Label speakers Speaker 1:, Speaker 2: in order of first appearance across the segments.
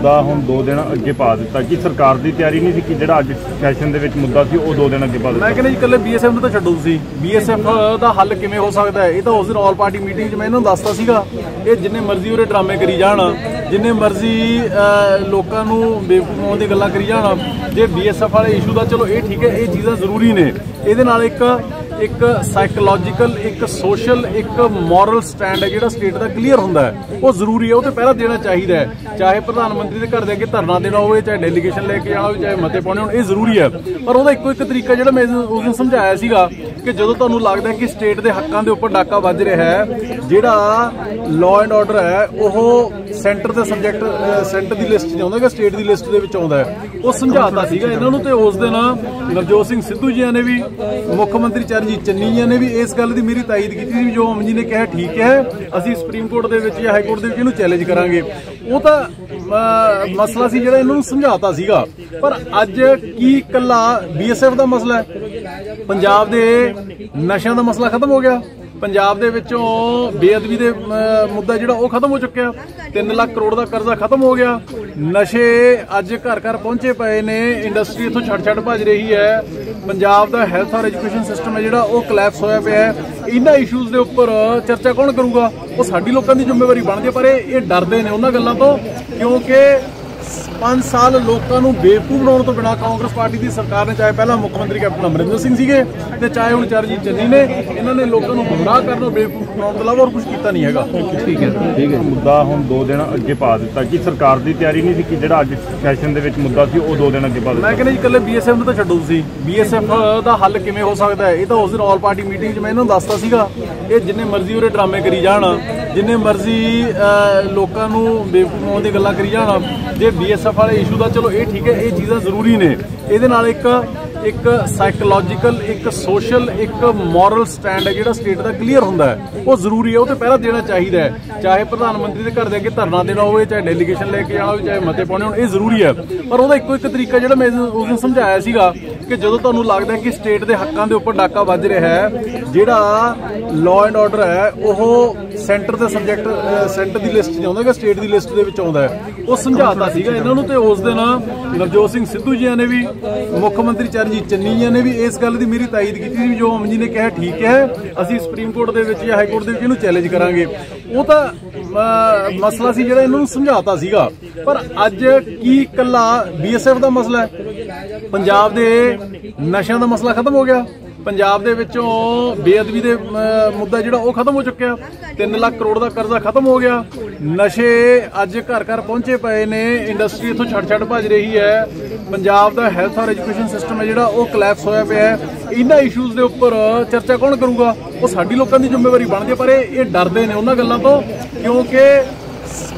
Speaker 1: ਮੁੱਦਾ ਹੁਣ 2 ਦਿਨ ਅੱਗੇ ਪਾ ਦਿੱਤਾ। ਕਿ ਸਰਕਾਰ ਦੀ ਤਿਆਰੀ ਨਹੀਂ ਸੀ ਕਿ ਜਿਹੜਾ ਅੱਜ ਸੈਸ਼ਨ ਦੇ ਵਿੱਚ ਮੁੱਦਾ ਸੀ, ਉਹ 2 ਦਿਨ ਅੱਗੇ ਪਾ
Speaker 2: ਮੈਂ ਕਹਿੰਦਾ ਜੀ, ਇਕੱਲੇ ਬੀਐਸਐਫ ਨੂੰ ਤਾਂ ਛੱਡੋ ਤੁਸੀਂ। ਬੀਐਸਐਫ ਦਾ ਹੱਲ ਕਿਵੇਂ ਹੋ ਸਕਦਾ ਹੈ? ਇਹ ਤਾਂ ਉਸ ਦਿਨ ਆਲ ਪਾਰਟੀ ਮੀਟਿੰਗ 'ਚ ਮੈਂ ਇਹਨਾਂ ਨੂੰ ਦੱਸਤਾ ਸੀਗਾ। ਇਹ ਜਿੰਨੇ ਮਰਜ਼ੀ ਉਹਦੇ ਡਰਾਮੇ ਕਰੀ ਜਾਣ, ਜਿੰਨੇ ਮਰਜ਼ੀ ਲੋਕਾਂ ਨੂੰ ਬੇਵਕੂਫ ਬਣਾਉਣ ਦੀ ਗੱਲਾਂ ਕਰੀ ਜਾਣ, ਜੇ ਬੀਐਸਐਫ ਵਾਲੇ ਇਸ਼ੂ ਦਾ ਚਲੋ ਇਹ ਠੀਕ ਹੈ, ਇਹ ਚੀਜ਼ਾਂ ਜ਼ਰੂਰੀ ਨੇ। ਇਹਦੇ ਨਾਲ ਇੱਕ ਇੱਕ ਸਾਈਕੋਲੋਜੀਕਲ ਇੱਕ ਸੋਸ਼ਲ ਇੱਕ ਮੋਰਲ ਸਟੈਂਡ ਹੈ ਜਿਹੜਾ ਸਟੇਟ ਦਾ ਕਲੀਅਰ ਹੁੰਦਾ ਹੈ। ਉਹ ਜ਼ਰੂਰੀ ਹੈ, ਉਹ ਤੇ ਪਹਿਰਾ ਦੇਣਾ ਚਾਹੀਦਾ ਹੈ। ਚਾਹੇ ਪ੍ਰਧਾਨ ਮੰਤਰੀ ਦੇ ਘਰ ਦੇ ਅੱਗੇ ਧਰਨਾ ਦੇਣਾ ਹੋਵੇ, ਚਾਹੇ ਡੈਲੀਗੇਸ਼ਨ ਲੈ ਕੇ ਜਾਣਾ ਹੋਵੇ, ਚਾਹੇ ਮਤੇ ਪਾਉਣੇ ਹੋਣ, ਇਹ ਜ਼ਰੂਰੀ ਹੈ। ਪਰ ਉਹਦਾ ਇੱਕੋ ਇੱਕ ਤਰੀਕਾ ਜਿਹੜਾ ਮੈਂ ਉਸ ਦਿਨ ਸਮਝਾਇਆ ਸੀਗਾ ਕਿ ਜਦੋਂ ਤੁਹਾਨੂੰ ਲੱਗਦਾ ਕਿ ਸਟੇਟ ਦੇ ਹੱਕਾਂ ਦੇ ਉੱਪਰ ਡਾਕਾ ਵੱਜ ਰਿਹਾ ਹੈ, ਜਿਹੜਾ ਲਾਅ ਐਂਡ ਆਰਡਰ ਹੈ, ਉਹ ਸੈਂਟਰ ਦੇ ਸਬਜੈਕਟ ਸੈਂਟਰ ਦੀ ਲਿਸਟ 'ਚ ਆਉਂਦਾ ਕਿ ਸਟੇਟ ਦੀ ਲਿਸਟ ਦੇ ਵਿੱਚ ਆਉਂਦਾ ਹੈ। ਉਹ ਸਮਝਾਤਾ ਸੀਗਾ। ਇਹਨਾਂ ਨੂੰ ਤੇ ਉਸ ਦਿਨ ਨਵਜੋਤ ਸਿੰਘ ਸਿੱਧੂ ਜੀ ਨੇ ਵੀ, ਮੁੱਖ ਮੰਤਰੀ ਚਰਨਜੀਤ ਚੰਨੀ ਜੀ ਨੇ ਵੀ ਇਸ ਗੱਲ ਦੀ ਮੇਰੀ ਤਾਇਦ ਕੀਤੀ ਸੀ ਵੀ ਜੋ ਅਮ ਜੀ ਨੇ ਕਿਹਾ ਠੀਕ ਹੈ, ਅਸੀਂ ਸੁਪਰੀਮ ਕੋਰਟ ਦੇ ਵਿੱਚ ਜਾਂ ਹਾਈ ਕੋਰਟ ਦੇ ਵਿੱਚ ਇਹਨੂੰ ਚੈਲੰਜ ਕਰਾਂਗੇ। ਉਹ ਤਾਂ ਮਸਲਾ ਸੀ ਜਿਹੜਾ ਇਹਨਾਂ ਨੂੰ ਸਮਝਾਤਾ ਸੀਗਾ। ਪਰ ਅੱਜ ਕੀ ਇਕੱਲਾ ਬੀਐਸਐਫ ਦਾ ਮਸਲਾ ਹੈ? ਪੰਜਾਬ ਦੇ ਨਸ਼ਿਆਂ ਦਾ ਮਸਲਾ ਖਤਮ ਹੋ ਗਿਆ। ਪੰਜਾਬ ਦੇ ਵਿੱਚੋਂ ਬੇਅਦਬੀ ਦੇ ਮੁੱਦਾ ਜਿਹੜਾ ਉਹ ਖਤਮ ਹੋ ਚੁੱਕਿਆ। 3 ਲੱਖ ਕਰੋੜ ਦਾ ਕਰਜ਼ਾ ਖਤਮ ਹੋ ਗਿਆ। ਨਸ਼ੇ ਅੱਜ ਘਰ ਘਰ ਪਹੁੰਚੇ ਪਏ ਨੇ। ਇੰਡਸਟਰੀ ਇਥੋਂ ਛੱਡ ਛੱਡ ਭੱਜ ਰਹੀ ਹੈ। ਪੰਜਾਬ ਦਾ ਹੈਲਥ ਔਰ ਐਜੂਕੇਸ਼ਨ ਸਿਸਟਮ ਹੈ ਜਿਹੜਾ, ਉਹ ਕਲੈਪਸ ਹੋਇਆ ਪਿਆ ਹੈ। ਇਹਨਾਂ ਇਸ਼ੂਜ਼ ਦੇ ਉੱਪਰ ਚਰਚਾ ਕੌਣ ਕਰੂਗਾ? ਉਹ ਸਾਡੀ ਲੋਕਾਂ ਦੀ ਜ਼ਿੰਮੇਵਾਰੀ ਬਣਦੀ ਹੈ, ਪਰ ਇਹ ਡਰਦੇ ਨੇ ਉਹਨਾਂ ਗੱਲਾਂ ਤੋਂ। ਕਿਉਂਕਿ 5 ਸਾਲ ਲੋਕਾਂ ਨੂੰ ਬੇਵਕੂਫ ਬਣਾਉਣ ਤੋਂ ਬਿਨਾ ਕਾਂਗਰਸ ਪਾਰਟੀ ਦੀ ਸਰਕਾਰ ਨੇ ਚਾਹੇ ਪਹਿਲਾਂ ਮੁੱਖ ਮੰਤਰੀ ਕੈਪਟਨ ਅਮਰਿੰਦਰ ਸਿੰਘ ਸੀਗੇ ਤੇ ਚਾਹੇ ਹੁਣ ਚਰਨਜੀਤ ਚੰਨੀ ਨੇ ਇਹਨਾਂ ਨੇ ਲੋਕਾਂ ਨੂੰ ਗੁੰਮਰਾਹ ਕਰਨ ਔਰ ਬੇਵਕੂਫ ਬਣਾਉਣ ਤੋਂ ਇਲਾਵਾ ਹੋਰ ਕੁਝ ਕੀਤਾ ਨਹੀਂ ਹੈਗਾ।
Speaker 1: ਠੀਕ ਹੈ ਠੀਕ ਹੈ। ਮੁੱਦਾ ਹੁਣ 2 ਦਿਨ ਅੱਗੇ ਪਾ ਦਿੱਤਾ ਕਿ ਸਰਕਾਰ ਦੀ ਤਿਆਰੀ ਨਹੀਂ ਸੀ ਕਿ ਜਿਹੜਾ ਅੱਜ ਸੈਸ਼ਨ ਦੇ ਵਿੱਚ ਮੁੱਦਾ ਸੀ ਉਹ 2 ਦਿਨ ਅੱਗੇ ਪਾ
Speaker 2: ਮੈਂ
Speaker 1: ਦਿੱਤਾ।
Speaker 2: ਕਹਿੰਦਾ ਜੀ ਇਕੱਲੇ ਬੀਐਸਐਫ ਨੂੰ ਤਾਂ ਛੱਡੋ ਤੁਸੀਂ। ਬੀਐਸਐਫ ਦਾ ਹੱਲ ਕਿਵੇਂ ਹੋ ਸਕਦਾ ਹੈ? ਇਹ ਤਾਂ ਉਸ ਦਿਨ ਆਲ ਪਾਰਟੀ ਮੀਟਿੰਗ 'ਚ ਮੈਂ ਇਹਨਾਂ ਨੂੰ ਦੱਸਤਾ ਸੀਗਾ ਇਹ ਜਿੰਨੇ ਮਰਜ਼ੀ ਉਹਦੇ ਡਰਾਮੇ ਕਰੀ ਜਾਣ ਜਿੰਨੇ ਮਰਜ਼ੀ ਲੋਕਾਂ ਨੂੰ ਬੇਵਕੂਫ ਬਣਾਉਣ ਦੀ ਗੱਲਾਂ ਕਰੀ ਜਾਣ ਜੇ ਬੀਐਸਐਫ ਵਾਲੇ ਇਸ਼ੂ ਦਾ ਚਲੋ ਇਹ ਠੀਕ ਹੈ, ਇਹ ਚੀਜ਼ਾਂ ਜ਼ਰੂਰੀ ਨੇ। ਇਹਦੇ ਨਾਲ ਇੱਕ ਇੱਕ ਸਾਈਕੋਲੋਜੀਕਲ ਇੱਕ ਸੋਸ਼ਲ ਇੱਕ ਮੋਰਲ ਸਟੈਂਡ ਹੈ ਜਿਹੜਾ ਸਟੇਟ ਦਾ ਕਲੀਅਰ ਹੁੰਦਾ ਹੈ। ਉਹ ਜ਼ਰੂਰੀ ਹੈ, ਉਹ ਤੇ ਪਹਿਲਾਂ ਦੇਣਾ ਚਾਹੀਦਾ ਹੈ। ਚਾਹੇ ਪ੍ਰਧਾਨ ਮੰਤਰੀ ਦੇ ਘਰ ਦੇ ਅੱਗੇ ਧਰਨਾ ਦੇਣਾ ਹੋਵੇ, ਚਾਹੇ ਡੈਲੀਗੇਸ਼ਨ ਲੈ ਕੇ ਜਾਣਾ ਹੋਵੇ, ਚਾਹੇ ਮਤੇ ਪਾਉਣੇ ਹੋਣ, ਇਹ ਜ਼ਰੂਰੀ ਹੈ। ਪਰ ਉਹਦਾ ਇੱਕੋ ਇੱਕ ਤਰੀਕਾ ਜਿਹੜਾ ਮੈਂ ਉਸ ਦਿਨ ਸਮਝਾਇਆ ਸੀਗਾ ਕਿ ਜਦੋਂ ਤੁਹਾਨੂੰ ਲੱਗਦਾ ਕਿ ਸਟੇਟ ਦੇ ਹੱਕਾਂ ਦੇ ਉੱਪਰ ਡਾਕਾ ਵੱਜ ਰਿਹਾ ਹੈ, ਜਿਹੜਾ ਲਾਅ ਐਂਡ ਆਰਡਰ ਹੈ, ਉਹ ਸੈਂਟਰ ਦੇ ਸਬਜੈਕਟ ਸੈਂਟਰ ਦੀ ਲਿਸਟ 'ਚ ਆਉਂਦਾ, ਕਿ ਸਟੇਟ ਦੀ ਲਿਸਟ ਦੇ ਵਿੱਚ ਆਉਂਦਾ ਹੈ। ਉਹ ਸਮਝਾਤਾ ਸੀਗਾ ਇਹਨਾਂ ਨੂੰ ਤੇ ਉਸ ਦਿਨ ਨਵਜੋਤ ਸਿੰਘ ਸਿੱਧੂ ਜੀ ਨੇ ਵੀ, ਮੁੱਖ ਮੰਤਰੀ ਚਰਨਜੀਤ ਚੰਨੀ ਜੀ ਨੇ ਵੀ ਇਸ ਗੱਲ ਦੀ ਮੇਰੀ ਤਾਇਦ ਕੀਤੀ ਸੀ ਵੀ ਜੋ ਅਮਨ ਜੀ ਨੇ ਕਿਹਾ ਠੀਕ ਹੈ, ਅਸੀਂ ਸੁਪਰੀਮ ਕੋਰਟ ਦੇ ਵਿੱਚ ਜਾਂ ਹਾਈ ਕੋਰਟ ਦੇ ਵਿੱਚ ਇਹਨੂੰ ਚੈਲੰਜ ਕਰਾਂਗੇ। ਉਹ ਤਾਂ ਮਸਲਾ ਸੀ ਜਿਹੜਾ ਇਹਨਾਂ ਨੂੰ ਸਮਝਾਤਾ ਸੀਗਾ। ਪਰ ਅੱਜ ਕੀ ਇਕੱਲਾ ਬੀਐਸਐਫ ਦਾ ਮਸਲਾ ਹੈ? ਪੰਜਾਬ ਦੇ ਨਸ਼ਿਆਂ ਦਾ ਮਸਲਾ ਖਤਮ ਹੋ ਗਿਆ। ਪੰਜਾਬ ਦੇ ਵਿੱਚੋਂ ਬੇਅਦਬੀ ਦੇ ਮੁੱਦਾ ਜਿਹੜਾ ਉਹ ਖਤਮ ਹੋ ਚੁੱਕਿਆ। 3 ਲੱਖ ਕਰੋੜ ਦਾ ਕਰਜ਼ਾ ਖਤਮ ਹੋ ਗਿਆ। ਨਸ਼ੇ ਅੱਜ ਘਰ ਘਰ ਪਹੁੰਚੇ ਪਏ ਨੇ। ਇੰਡਸਟਰੀ ਇਥੋਂ ਛੱਡ ਛੱਡ ਭੱਜ ਰਹੀ ਹੈ। ਪੰਜਾਬ ਦਾ ਹੈਲਥ ਔਰ ਐਜੂਕੇਸ਼ਨ ਸਿਸਟਮ ਹੈ ਜਿਹੜਾ, ਉਹ ਕਲੈਪਸ ਹੋਇਆ ਪਿਆ ਹੈ। ਇਹਨਾਂ ਇਸ਼ੂਜ਼ ਦੇ ਉੱਪਰ ਚਰਚਾ ਕੌਣ ਕਰੂਗਾ? ਉਹ ਸਾਡੀ ਲੋਕਾਂ ਦੀ ਜ਼ਿੰਮੇਵਾਰੀ ਬਣਦੀ ਹੈ, ਪਰ ਇਹ ਡਰਦੇ ਨੇ ਉਹਨਾਂ ਗੱਲਾਂ ਤੋਂ, ਕਿਉਂਕਿ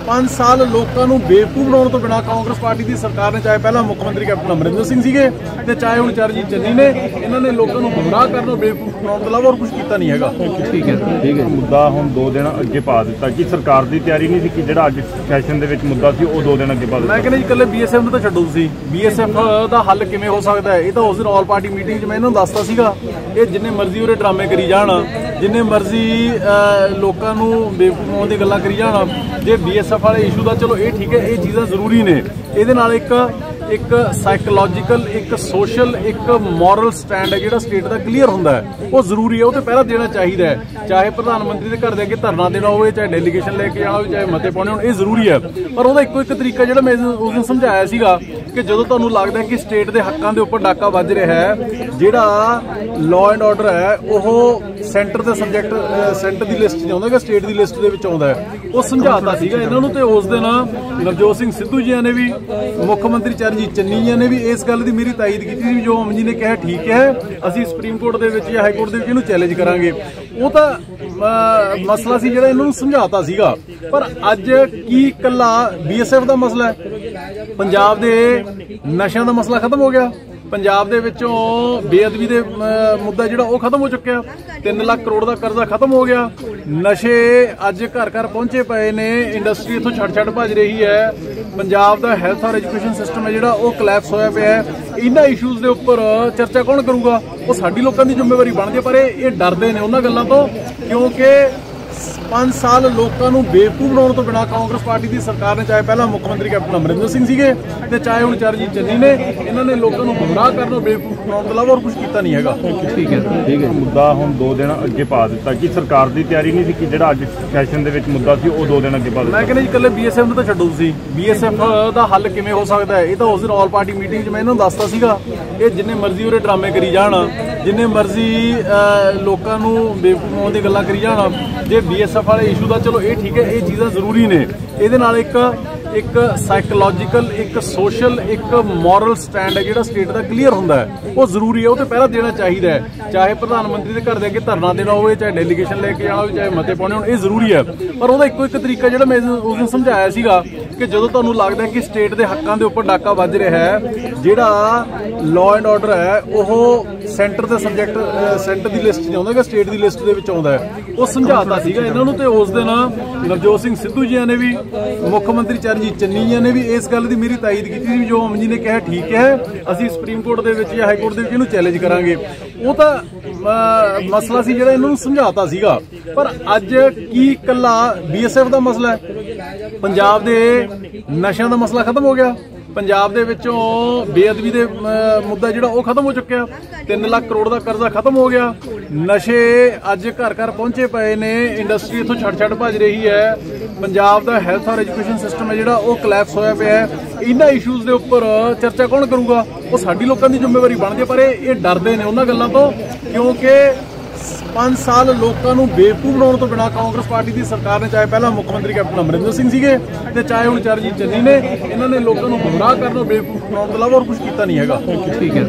Speaker 2: 5 ਸਾਲ ਲੋਕਾਂ ਨੂੰ ਬੇਵਕੂਫ ਬਣਾਉਣ ਤੋਂ ਬਿਨਾ ਕਾਂਗਰਸ ਪਾਰਟੀ ਦੀ ਸਰਕਾਰ ਨੇ ਚਾਹੇ ਪਹਿਲਾਂ ਮੁੱਖ ਮੰਤਰੀ ਕੈਪਟਨ ਅਮਰਿੰਦਰ ਸਿੰਘ ਸੀਗੇ ਤੇ ਚਾਹੇ ਹੁਣ ਚਰਨਜੀਤ ਚੰਨੀ ਨੇ ਇਹਨਾਂ ਨੇ ਲੋਕਾਂ ਨੂੰ ਗੁੰਮਰਾਹ ਕਰਨ ਔਰ ਬੇਵਕੂਫ ਬਣਾਉਣ ਤੋਂ ਇਲਾਵਾ ਹੋਰ ਕੁਝ ਕੀਤਾ ਨਹੀਂ ਹੈਗਾ।
Speaker 1: ਠੀਕ ਹੈ ਠੀਕ ਹੈ। ਮੁੱਦਾ ਹੁਣ 2 ਦਿਨ ਅੱਗੇ ਪਾ ਦਿੱਤਾ ਕਿ ਸਰਕਾਰ ਦੀ ਤਿਆਰੀ ਨਹੀਂ ਸੀ ਕਿ ਜਿਹੜਾ ਅੱਜ ਸੈਸ਼ਨ ਦੇ ਵਿੱਚ ਮੁੱਦਾ ਸੀ ਉਹ 2 ਦਿਨ ਅੱਗੇ ਪਾ ਦਿੱਤਾ।
Speaker 2: ਮੈਂ ਕਹਿੰਦਾ ਜੀ ਇਕੱਲੇ ਬੀਐਸਐਫ ਨੂੰ ਤਾਂ ਛੱਡੋ ਤੁਸੀਂ। ਬੀਐਸਐਫ ਦਾ ਹੱਲ ਕਿਵੇਂ ਹੋ ਸਕਦਾ ਹੈ? ਇਹ ਤਾਂ ਉਸ ਦਿਨ ਆਲ ਪਾਰਟੀ ਮੀਟਿੰਗ 'ਚ ਮੈਂ ਇਹਨਾਂ ਨੂੰ ਦੱਸਤਾ ਸੀਗਾ। ਇਹ ਜਿੰਨੇ ਮਰਜ਼ੀ ਉਹਦੇ ਡਰਾਮੇ ਕਰੀ ਜਾਣ ਜਿੰਨੇ ਮਰਜ਼ੀ ਲੋਕਾਂ ਨੂੰ ਬੇਵਕੂਫ ਬਣਾਉਣ ਦੀ ਗੱਲਾਂ ਕਰੀ ਜਾਣ ਜੇ ਬੀਐਸਐਫ ਵਾਲੇ ਇਸ਼ੂ ਦਾ ਚਲੋ ਇਹ ਠੀਕ ਹੈ ਇਹ ਚੀਜ਼ਾਂ ਜ਼ਰੂਰੀ ਨੇ। ਇਹਦੇ ਨਾਲ ਇੱਕ ਇੱਕ ਸਾਈਕੋਲੋਜੀਕਲ ਇੱਕ ਸੋਸ਼ਲ ਇੱਕ ਮੋਰਲ ਸਟੈਂਡ ਹੈ ਜਿਹੜਾ ਸਟੇਟ ਦਾ ਕਲੀਅਰ ਹੁੰਦਾ ਹੈ। ਉਹ ਜ਼ਰੂਰੀ ਹੈ, ਉਹ ਤੇ ਪਹਿਰਾ ਦੇਣਾ ਚਾਹੀਦਾ ਹੈ। ਚਾਹੇ ਪ੍ਰਧਾਨ ਮੰਤਰੀ ਦੇ ਘਰ ਦੇ ਅੱਗੇ ਧਰਨਾ ਦੇਣਾ ਹੋਵੇ, ਚਾਹੇ ਡੈਲੀਗੇਸ਼ਨ ਲੈ ਕੇ ਜਾਣਾ ਹੋਵੇ, ਚਾਹੇ ਮਤੇ ਪਾਉਣੇ ਹੋਣ, ਇਹ ਜ਼ਰੂਰੀ ਹੈ। ਪਰ ਉਹਦਾ ਇੱਕੋ ਇੱਕ ਤਰੀਕਾ ਜਿਹੜਾ ਮੈਂ ਉਸ ਦਿਨ ਸਮਝਾਇਆ ਸੀਗਾ ਕਿ ਜਦੋਂ ਤੁਹਾਨੂੰ ਲੱਗਦਾ ਕਿ ਸਟੇਟ ਦੇ ਹੱਕਾਂ ਦੇ ਉੱਪਰ ਡਾਕਾ ਵੱਜ ਰਿਹਾ ਹੈ, ਜਿਹੜਾ ਲਾਅ ਐਂਡ ਆਰਡਰ ਹੈ, ਉਹ ਸੈਂਟਰ ਦੇ ਸਬਜੈਕਟ ਸੈਂਟਰ ਦੀ ਲਿਸਟ 'ਚ ਆਉਂਦਾ ਕਿ ਸਟੇਟ ਦੀ ਲਿਸਟ ਦੇ ਵਿੱਚ ਆਉਂਦਾ ਉਹ ਸਮਝਾਤਾ ਸੀਗਾ। ਇਹਨਾਂ ਨੂੰ ਤੇ ਉਸ ਦਿਨ ਨਵਜੋਤ ਸਿੰਘ ਸਿੱਧੂ ਜੀ ਨੇ ਵੀ ਮੁੱਖ ਮੰਤਰੀ ਚਰਨਜੀਤ ਚੰਨੀ ਜੀ ਨੇ ਵੀ ਇਸ ਗੱਲ ਦੀ ਮੇਰੀ ਤਾਇਦ ਕੀਤੀ ਸੀ ਜੋ ਅਮ ਜੀ ਨੇ ਕਿਹਾ ਠੀਕ ਹੈ, ਅਸੀਂ ਸੁਪਰੀਮ ਕੋਰਟ ਦੇ ਵਿੱਚ ਜਾਂ ਹਾਈ ਕੋਰਟ ਦੇ ਵਿੱਚ ਇਹਨੂੰ ਚੈਲੰਜ ਕਰਾਂਗੇ। ਉਹ ਤਾਂ ਮਸਲਾ ਸੀ ਜਿਹੜਾ ਇਹਨਾਂ ਨੂੰ ਸਮਝਾਤਾ ਸੀਗਾ। ਪਰ ਅੱਜ ਕੀ ਇਕੱਲਾ ਬੀਐਸਐਫ ਦਾ ਮਸਲਾ ਹੈ? ਪੰਜਾਬ ਦੇ ਨਸ਼ਿਆਂ ਦਾ ਮਸਲਾ ਖਤਮ ਹੋ ਗਿਆ। ਪੰਜਾਬ ਦੇ ਵਿੱਚੋਂ ਬੇਅਦਬੀ ਦੇ ਮੁੱਦਾ ਜਿਹੜਾ ਉਹ ਖਤਮ ਹੋ ਚੁੱਕਿਆ। 3 ਲੱਖ ਕਰੋੜ ਦਾ ਕਰਜ਼ਾ ਖਤਮ ਹੋ ਗਿਆ। ਨਸ਼ੇ ਅੱਜ ਘਰ ਘਰ ਪਹੁੰਚੇ ਪਏ ਨੇ। ਇੰਡਸਟਰੀ ਇਥੋਂ ਛੱਡ ਛੱਡ ਭੱਜ ਰਹੀ ਹੈ। ਪੰਜਾਬ ਦਾ ਹੈਲਥ ਔਰ ਐਜੂਕੇਸ਼ਨ ਸਿਸਟਮ ਹੈ ਜਿਹੜਾ, ਉਹ ਕਲੈਪਸ ਹੋਇਆ ਪਿਆ ਹੈ। ਇਹਨਾਂ ਇਸ਼ੂਜ਼ ਦੇ ਉੱਪਰ ਚਰਚਾ ਕੌਣ ਕਰੂਗਾ? ਉਹ ਸਾਡੀ ਲੋਕਾਂ ਦੀ ਜ਼ਿੰਮੇਵਾਰੀ ਬਣਦੀ ਹੈ, ਪਰ ਇਹ ਡਰਦੇ ਨੇ ਉਹਨਾਂ ਗੱਲਾਂ ਤੋਂ, ਕਿਉਂਕਿ 5 ਸਾਲ ਲੋਕਾਂ ਨੂੰ ਬੇਵਕੂਫ ਬਣਾਉਣ ਤੋਂ ਬਿਨਾਂ ਕਾਂਗਰਸ ਪਾਰਟੀ ਦੀ ਸਰਕਾਰ ਨੇ ਚਾਹੇ ਪਹਿਲਾਂ ਮੁੱਖ ਮੰਤਰੀ ਕੈਪਟਨ ਅਮਰਿੰਦਰ ਸਿੰਘ ਸੀਗੇ ਤੇ ਚਾਹੇ ਹੁਣ ਚਰਜੀਤ ਚੰਨੀ ਨੇ ਇਹਨਾਂ ਨੇ ਲੋਕਾਂ ਨੂੰ ਗੁੰਮਰਾਹ ਕਰਨ ਬੇਵਕੂਫ ਬਣਾਉਣ ਤੋਂ ਇਲਾਵਾ ਹੋਰ ਕੁਝ ਕੀਤਾ ਨਹੀਂ ਹੈਗਾ।
Speaker 1: ਠੀਕ ਹੈ ਠੀਕ ਹੈ ਮੁੱਦਾ ਹੁਣ ਦੋ ਦਿਨ ਅੱਗੇ ਪਾ ਦਿੱਤਾ। ਕਿ ਸਰਕਾਰ ਦੀ ਤਿਆਰੀ ਨਹੀਂ ਸੀ ਕਿ ਜਿਹੜਾ ਅੱਜ ਸੈਸ਼ਨ ਦੇ ਵਿੱਚ ਮੁੱਦਾ ਸੀ ਉਹ ਦੋ ਦਿਨ ਅੱਗੇ ਪਾ
Speaker 2: ਮੈਂ
Speaker 1: ਦਿੱਤਾ
Speaker 2: ਕਹਿੰਦਾ ਜੀ ਇਕੱਲੇ ਬੀਐਸਐਫ ਨੂੰ ਤਾਂ ਛੱਡੋ ਤੁਸੀਂ। ਬੀਐਸਐਫ ਦਾ ਹੱਲ ਕਿਵੇਂ ਹੋ ਸਕਦਾ ਹੈ? ਇਹ ਤਾਂ ਉਸ ਦਿਨ ਆਲ ਪਾਰਟੀ ਮੀਟਿੰਗ 'ਚ ਮੈਂ ਇਹਨਾਂ ਨੂੰ ਦੱਸਤਾ ਸੀਗਾ ਇਹ ਜਿੰਨੇ ਮਰਜ਼ੀ ਉਹਦੇ ਡਰਾਮੇ ਕਰੀ ਜਾਣ। ਜਿੰਨੇ ਮਰਜ਼ੀ ਲੋਕਾਂ ਨੂੰ ਬੇਵਕੂਫ ਬਣਾਉਣ ਦੀ ਗੱਲਾਂ ਕਰੀ ਜਾਣਾ, ਜੇ ਬੀਐਸਐਫ ਵਾਲੇ ਇਸ਼ੂ ਦਾ ਚਲੋ ਇਹ ਠੀਕ ਹੈ, ਇਹ ਚੀਜ਼ਾਂ ਜ਼ਰੂਰੀ ਨੇ। ਇਹਦੇ ਨਾਲ ਇੱਕ ਇੱਕ ਸਾਈਕੋਲੋਜੀਕਲ ਇੱਕ ਸੋਸ਼ਲ ਇੱਕ ਮੋਰਲ ਸਟੈਂਡ ਹੈ ਜਿਹੜਾ ਸਟੇਟ ਦਾ ਕਲੀਅਰ ਹੁੰਦਾ ਹੈ। ਉਹ ਜ਼ਰੂਰੀ ਹੈ, ਉਹ ਤੇ ਪਹਿਲਾਂ ਦੇਣਾ ਚਾਹੀਦਾ ਹੈ। ਚਾਹੇ ਪ੍ਰਧਾਨ ਮੰਤਰੀ ਦੇ ਘਰ ਦੇ ਅੱਗੇ ਧਰਨਾ ਦੇਣਾ ਹੋਵੇ, ਚਾਹੇ ਡੈਲੀਗੇਸ਼ਨ ਲੈ ਕੇ ਜਾਣਾ ਹੋਵੇ, ਚਾਹੇ ਮਤੇ ਪਾਉਣੇ ਹੋਣ, ਇਹ ਜ਼ਰੂਰੀ ਹੈ। ਪਰ ਉਹਦਾ ਇੱਕੋ ਇੱਕ ਤਰੀਕਾ ਜਿਹੜਾ ਮੈਂ ਉਸ ਦਿਨ ਸਮਝਾਇਆ ਸੀਗਾ ਕਿ ਜਦੋਂ ਤੁਹਾਨੂੰ ਲੱਗਦਾ ਕਿ ਸਟੇਟ ਦੇ ਹੱਕਾਂ ਦੇ ਉੱਪਰ ਡਾਕਾ ਵੱਜ ਰਿਹਾ ਹੈ, ਜਿਹੜਾ ਲਾਅ ਐਂਡ ਆਰਡਰ ਹੈ, ਉਹ ਸੈਂਟਰ ਦੇ ਸਬਜੈਕਟ ਸੈਂਟਰ ਦੀ ਲਿਸਟ 'ਚ ਆਉਂਦਾ ਹੈ ਸਟੇਟ ਦੀ ਲਿਸਟ ਦੇ ਵਿੱਚ ਆਉਂਦਾ ਹੈ। ਉਹ ਸਮਝਾਤਾ ਸੀਗਾ ਇਹਨਾਂ ਨੂੰ ਤੇ ਉਸ ਦਿਨ ਨਵਜੋਤ ਸਿੰਘ ਸਿੱਧੂ ਜੀਆਂ ਨੇ ਵੀ, ਮੁੱਖ ਮੰਤਰੀ ਚਰਨਜੀਤ ਚੰਨੀ ਜੀ ਨੇ ਵੀ ਇਸ ਗੱਲ ਦੀ ਮੇਰੀ ਤਾਇਦ ਕੀਤੀ ਸੀ ਵੀ ਜੋ ਅਮਨ ਜੀ ਨੇ ਕਿਹਾ ਠੀਕ ਹੈ, ਅਸੀਂ ਸੁਪਰੀਮ ਕੋਰਟ ਦੇ ਵਿੱਚ ਜਾਂ ਹਾਈ ਕੋਰਟ ਦੇ ਵਿੱਚ ਇਹਨੂੰ ਚੈਲੰਜ ਕਰਾਂਗੇ। ਉਹ ਤਾਂ ਮਸਲਾ ਸੀ ਜਿਹੜਾ ਇਹਨਾਂ ਨੂੰ ਸਮਝਾਤਾ ਸੀਗਾ। ਪਰ ਅੱਜ ਕੀ ਇਕੱਲਾ ਬੀਐਸਐਫ ਦਾ ਮਸਲਾ ਹੈ? ਪੰਜਾਬ ਦੇ ਨਸ਼ਿਆਂ ਦਾ ਮਸਲਾ ਖਤਮ ਹੋ ਗਿਆ। ਪੰਜਾਬ ਦੇ ਵਿੱਚੋਂ ਬੇਅਦਬੀ ਦੇ ਮੁੱਦਾ ਜਿਹੜਾ ਉਹ ਖਤਮ ਹੋ ਚੁੱਕਿਆ। 3 ਲੱਖ ਕਰੋੜ ਦਾ ਕਰਜ਼ਾ ਖਤਮ ਹੋ ਗਿਆ। ਨਸ਼ੇ ਅੱਜ ਘਰ ਘਰ ਪਹੁੰਚੇ ਪਏ ਨੇ। ਇੰਡਸਟਰੀ ਇਥੋਂ ਛੱਡ ਛੱਡ ਭੱਜ ਰਹੀ ਹੈ। ਪੰਜਾਬ ਦਾ ਹੈਲਥ ਔਰ ਐਜੂਕੇਸ਼ਨ ਸਿਸਟਮ ਹੈ ਜਿਹੜਾ, ਉਹ ਕਲੈਪਸ ਹੋਇਆ ਪਿਆ ਹੈ। ਇਹਨਾਂ ਇਸ਼ੂਜ਼ ਦੇ ਉੱਪਰ ਚਰਚਾ ਕੌਣ ਕਰੂਗਾ? ਉਹ ਸਾਡੀ ਲੋਕਾਂ ਦੀ ਜ਼ਿੰਮੇਵਾਰੀ ਬਣਦੀ ਹੈ, ਪਰ ਇਹ ਡਰਦੇ ਨੇ ਉਹਨਾਂ ਗੱਲਾਂ ਤੋਂ, ਕਿਉਂਕਿ 5 ਸਾਲ ਲੋਕਾਂ ਨੂੰ ਬੇਵਕੂਫ ਬਣਾਉਣ ਤੋਂ ਬਿਨਾਂ ਕਾਂਗਰਸ ਪਾਰਟੀ ਦੀ ਸਰਕਾਰ ਨੇ, ਚਾਹੇ ਪਹਿਲਾਂ ਮੁੱਖ ਮੰਤਰੀ ਕੈਪਟਨ ਅਮਰਿੰਦਰ ਸਿੰਘ ਸੀਗੇ ਤੇ ਚਾਹੇ ਹੁਣ ਚਰਜੀਤ ਚੰਨੀ ਨੇ, ਇਹਨਾਂ ਨੇ ਲੋਕਾਂ ਨੂੰ ਗੁੰਮਰਾਹ ਕਰਨ ਬੇਵਕੂਫ ਬਣਾਉਣ ਤੋਂ ਇਲਾਵਾ ਹੋਰ ਕੁਝ ਕੀਤਾ ਨਹੀਂ ਹੈਗਾ।
Speaker 1: ਠੀਕ ਹੈ।